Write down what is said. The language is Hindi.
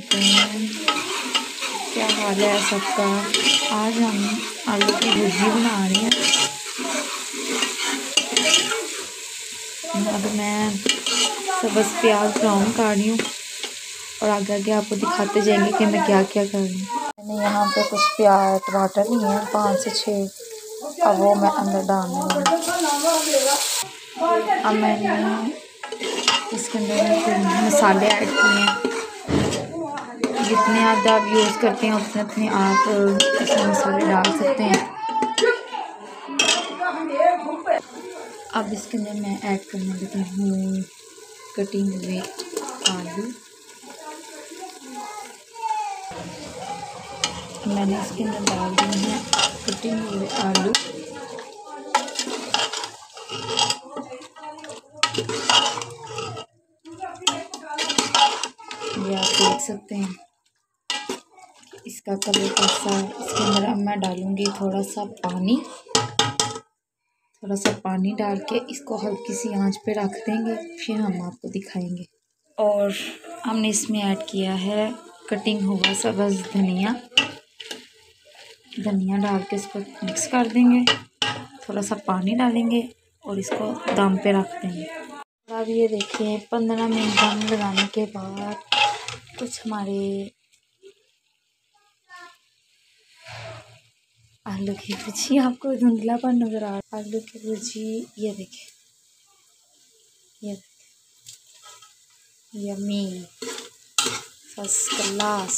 क्या हाल है सबका? आज हम आलू की भुर्जी बना रहे हैं। अब मैं सबस प्याज ब्राउन कर रही हूँ और आगे आगे आपको दिखाते जाएँगे कि मैं क्या क्या कर रही हूँ। मैंने यहाँ पे कुछ प्याज, टमाटर लिए हैं, पाँच से छः। अब वो मैं अंदर डालने वाली अब मैंने इसके अंदर मसाले ऐड किए हैं। जितने आप आप यूज़ करते हैं, उतने उतने आप मसाले डाल सकते हैं। अब इसके अंदर मैं ऐड करने लगी हूँ कटिंग हुए आलू। मैंने इसके अंदर डाल दिए हैं कटिंग हुए आलू। ये आप देख सकते हैं। इसका कलर कैसा है? इसके अंदर अब मैं डालूँगी थोड़ा सा पानी। थोड़ा सा पानी डाल के इसको हल्की सी आँच पे रख देंगे, फिर हम आपको दिखाएँगे। और हमने इसमें ऐड किया है कटिंग हुआ सब्ज़ धनिया। धनिया डाल के इसको मिक्स कर देंगे। थोड़ा सा पानी डालेंगे और इसको दम पे रख देंगे। अब ये देखिए, पंद्रह मिनट दम लगाने के बाद कुछ हमारे आलू की भुजी आपको धुंधलापन नज़र आ रहा है। आलू की भुजी ये देखे। ये यमी फ़र्स्ट क्लास